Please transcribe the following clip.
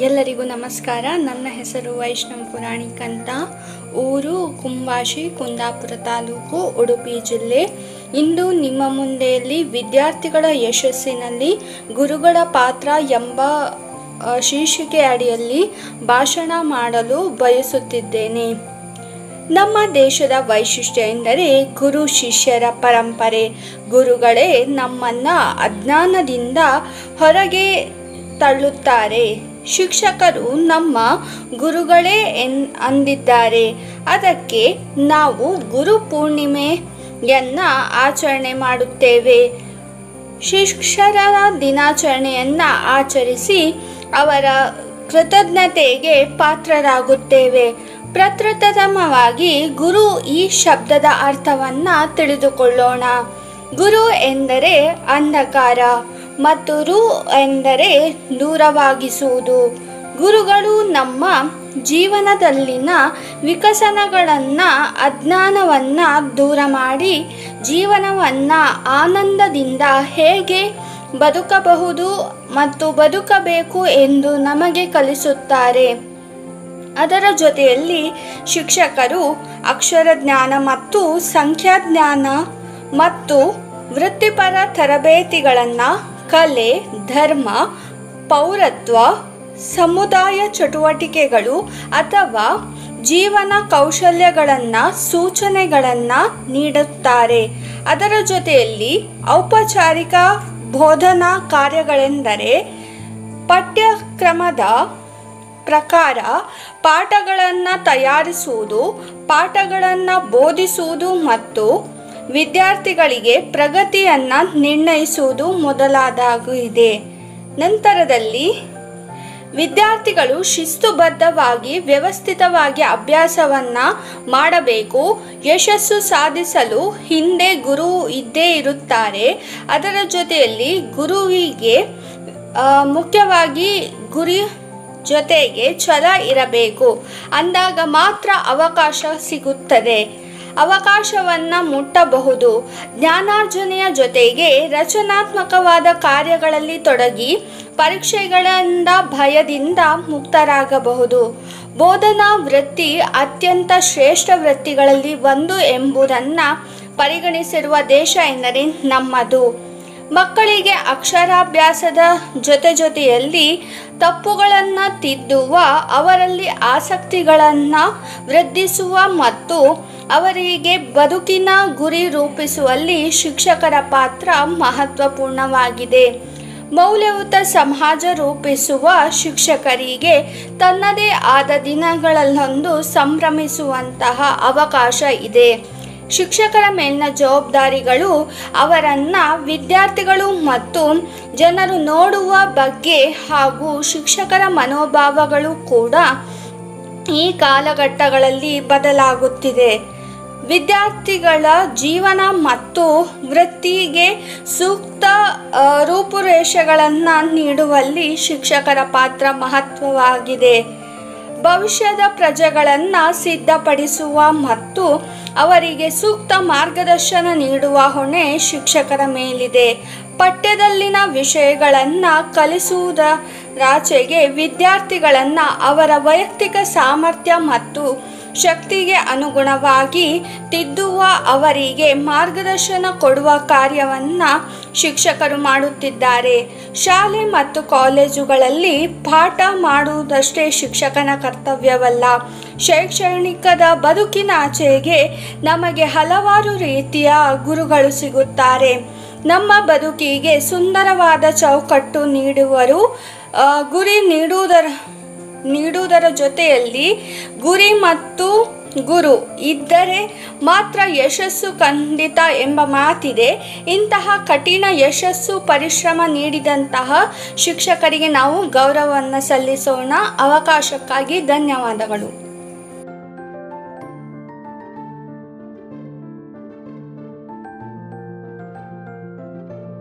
ಎಲ್ಲರಿಗೂ ನಮಸ್ಕಾರ. ನನ್ನ ಹೆಸರು ವೈಷ್ಣವ್ ಪುರಾಣಿಕ್ ಅಂತ ಊರು ಕುಂಬಾಶಿ ಕುಂದಾಪುರ ತಾಲೂಕು, ಉಡುಪಿ ಜಿಲ್ಲೆ. ಇಂದು ನಿಮ್ಮ ಮುಂದೆಯಲ್ಲಿ ವಿದ್ಯಾರ್ಥಿಗಳ ಯಶಸ್ಸಿನಲ್ಲಿ ಗುರುಗಳ ಪಾತ್ರ ಎಂಬ ಶೀರ್ಷಿಕೆ ಅಡಿಯಲ್ಲಿ ಭಾಷಣ ಮಾಡಲು ಬಯಸುತ್ತಿದ್ದೇನೆ. ನಮ್ಮ ದೇಶದ ವೈಶಿಷ್ಟ್ಯ ಎಂದರೆ ಗುರು ಶಿಷ್ಯರ ಪರಂಪರೆ. ಗುರುಗಳೇ ನಮ್ಮನ್ನ ಅಜ್ಞಾನದಿಂದ ಹೊರಗೆ ತಳ್ಳುತ್ತಾರೆ. ಶಿಕ್ಷಕರು ನಮ್ಮ ಗುರುಗಳೇ ಎನ್, ಅಂದಿದ್ದಾರೆ. ಅದಕ್ಕೆ ನಾವು ಗುರು ಪೂರ್ಣಿಮೆಯನ್ನ ಆಚರಣೆ ಮಾಡುತ್ತೇವೆ. ಶಿಕ್ಷಕರ ದಿನಾಚರಣೆಯನ್ನು ಆಚರಿಸಿ ಅವರ ಕೃತಜ್ಞತೆಗೆ ಪಾತ್ರರಾಗುತ್ತೇವೆ. ಪ್ರಪ್ರಥಮವಾಗಿ ಗುರು ಈ ಶಬ್ದದ ಅರ್ಥವನ್ನು ತಿಳಿದುಕೊಳ್ಳೋಣ. ಗುರು ಎಂದರೆ ಅಂಧಕಾರ. ಮತ್ತು ರು ಎಂದರೆ ದೂರವಾಗಿಸುವುದು. ಗುರುಗಳು ನಮ್ಮ ಜೀವನದಲ್ಲಿನ ವಿಕಸನಗಳನ್ನು, ಅಜ್ಞಾನವನ್ನು ದೂರ ಮಾಡಿ ಜೀವನವನ್ನು ಆನಂದದಿಂದ ಹೇಗೆ ಬದುಕಬಹುದು ಮತ್ತು ಬದುಕಬೇಕು ಎಂದು ನಮಗೆ ಕಲಿಸುತ್ತಾರೆ. ಅದರ ಜೊತೆಯಲ್ಲಿ ಶಿಕ್ಷಕರು ಅಕ್ಷರ ಜ್ಞಾನ ಮತ್ತು ಸಂಖ್ಯಾಜ್ಞಾನ ಮತ್ತು ವೃತ್ತಿಪರ ತರಬೇತಿಗಳನ್ನು ಕಲೆ, ಧರ್ಮ, ಪೌರತ್ವ, ಸಮುದಾಯ ಚಟುವಟಿಕೆಗಳು ಅಥವಾ ಜೀವನ ಕೌಶಲ್ಯಗಳನ್ನು, ಸೂಚನೆಗಳನ್ನು ನೀಡುತ್ತಾರೆ. ಅದರ ಜೊತೆಯಲ್ಲಿ ಔಪಚಾರಿಕ ಬೋಧನಾ ಕಾರ್ಯಗಳೆಂದರೆ ಪಠ್ಯಕ್ರಮದ ಪ್ರಕಾರ ಪಾಠಗಳನ್ನು ತಯಾರಿಸುವುದು, ಪಾಠಗಳನ್ನು ಬೋಧಿಸುವುದು ಮತ್ತು ವಿದ್ಯಾರ್ಥಿಗಳಿಗೆ ಪ್ರಗತಿಯನ್ನು ನಿರ್ಣಯಿಸುವುದು ಮೊದಲಾದಾಗಿದೆ. ನಂತರದಲ್ಲಿ ವಿದ್ಯಾರ್ಥಿಗಳು ಶಿಸ್ತುಬದ್ಧವಾಗಿ ವ್ಯವಸ್ಥಿತವಾಗಿ ಅಭ್ಯಾಸವನ್ನು ಮಾಡಬೇಕು, ಯಶಸ್ಸು ಸಾಧಿಸಲು ಹಿಂದೆ ಗುರು ಇದ್ದೇ ಇರುತ್ತಾರೆ. ಅದರ ಜೊತೆಯಲ್ಲಿ ಗುರುವಿಗೆ ಮುಖ್ಯವಾಗಿ ಗುರಿ ಜೊತೆಗೆ ಛಲ ಇರಬೇಕು. ಅಂದಾಗ ಮಾತ್ರ ಅವಕಾಶ ಸಿಗುತ್ತದೆ. ಅವಕಾಶವನ್ನು ಮುಟ್ಟಬಹುದು. ಜ್ಞಾನಾರ್ಜನೆಯ ಜೊತೆಗೆ ರಚನಾತ್ಮಕವಾದ ಕಾರ್ಯಗಳಲ್ಲಿ ತೊಡಗಿ ಪರೀಕ್ಷೆಗಳಿಂದ ಭಯದಿಂದ ಮುಕ್ತರಾಗಬಹುದು. ಬೋಧನಾ ವೃತ್ತಿ ಅತ್ಯಂತ ಶ್ರೇಷ್ಠ ವೃತ್ತಿಗಳಲ್ಲಿ ಒಂದು ಎಂಬುದನ್ನು ಪರಿಗಣಿಸಿರುವ ದೇಶ ಎಂದರೆ ನಮ್ಮದು. ಮಕ್ಕಳಿಗೆ ಅಕ್ಷರಾಭ್ಯಾಸದ ಜೊತೆ ಜೊತೆಯಲ್ಲಿ ತಪ್ಪುಗಳನ್ನು ತಿದ್ದುವ ಅವರಲ್ಲಿ ಆಸಕ್ತಿಗಳನ್ನು ವೃದ್ಧಿಸುವ ಮತ್ತು ಅವರಿಗೆ ಬದುಕಿನ ಗುರಿ ರೂಪಿಸುವಲ್ಲಿ ಶಿಕ್ಷಕರ ಪಾತ್ರ ಮಹತ್ವಪೂರ್ಣವಾಗಿದೆ. ಮೌಲ್ಯಯುತ ಸಮಾಜ ರೂಪಿಸುವ ಶಿಕ್ಷಕರಿಗೆ ತನ್ನದೇ ಆದ ದಿನಗಳಲ್ಲೊಂದು ಸಂಭ್ರಮಿಸುವಂತಹ ಅವಕಾಶ ಇದೆ. ಶಿಕ್ಷಕರ ಮೇಲಿನ ಜವಾಬ್ದಾರಿಗಳು ಅವರನ್ನು ವಿದ್ಯಾರ್ಥಿಗಳು ಮತ್ತು ಜನರು ನೋಡುವ ಬಗ್ಗೆ ಹಾಗೂ ಶಿಕ್ಷಕರ ಮನೋಭಾವಗಳು ಕೂಡ ಈ ಕಾಲಘಟ್ಟಗಳಲ್ಲಿ ಬದಲಾಗುತ್ತಿದೆ. ವಿದ್ಯಾರ್ಥಿಗಳ ಜೀವನ ಮತ್ತು ವೃತ್ತಿಗೆ ಸೂಕ್ತ ರೂಪುರೇಷೆಗಳನ್ನು ನೀಡುವಲ್ಲಿ ಶಿಕ್ಷಕರ ಪಾತ್ರ ಮಹತ್ವವಾಗಿದೆ. ಭವಿಷ್ಯದ ಪ್ರಜೆಗಳನ್ನು ಸಿದ್ಧಪಡಿಸುವ ಮತ್ತು ಅವರಿಗೆ ಸೂಕ್ತ ಮಾರ್ಗದರ್ಶನ ನೀಡುವ ಹೊಣೆ ಶಿಕ್ಷಕರ ಮೇಲಿದೆ. ಪಠ್ಯದಲ್ಲಿನ ವಿಷಯಗಳನ್ನು ಕಲಿಸುವುದರಾಚೆಗೆ ವಿದ್ಯಾರ್ಥಿಗಳನ್ನು ಅವರ ವೈಯಕ್ತಿಕ ಸಾಮರ್ಥ್ಯ ಮತ್ತು ಶಕ್ತಿಗೆ ಅನುಗುಣವಾಗಿ ತಿದ್ದುವ ಅವರಿಗೆ ಮಾರ್ಗದರ್ಶನ ಕೊಡುವ ಕಾರ್ಯವನ್ನು ಶಿಕ್ಷಕರು ಮಾಡುತ್ತಿದ್ದಾರೆ. ಶಾಲೆ ಮತ್ತು ಕಾಲೇಜುಗಳಲ್ಲಿ ಪಾಠ ಮಾಡುವುದಷ್ಟೇ ಶಿಕ್ಷಕನ ಕರ್ತವ್ಯವಲ್ಲ. ಶೈಕ್ಷಣಿಕದ ಬದುಕಿನ ಆಚೆಗೆ ನಮಗೆ ಹಲವಾರು ರೀತಿಯ ಗುರುಗಳು ಸಿಗುತ್ತಾರೆ. ನಮ್ಮ ಬದುಕಿಗೆ ಸುಂದರವಾದ ಚೌಕಟ್ಟು ನೀಡುವರು ಗುರಿ ನೀಡುವುದರ ನೀಡುವುದರ ಜೊತೆಯಲ್ಲಿ ಗುರಿ ಮತ್ತು ಗುರು ಇದ್ದರೆ ಮಾತ್ರ ಯಶಸ್ಸು ಖಂಡಿತ ಎಂಬ ಮಾತಿದೆ. ಇಂತಹ ಕಠಿಣ ಯಶಸ್ಸು ಪರಿಶ್ರಮ ನೀಡಿದಂತಹ ಶಿಕ್ಷಕರಿಗೆ ನಾವು ಗೌರವವನ್ನು ಸಲ್ಲಿಸೋಣ. ಅವಕಾಶಕ್ಕಾಗಿ ಧನ್ಯವಾದಗಳು.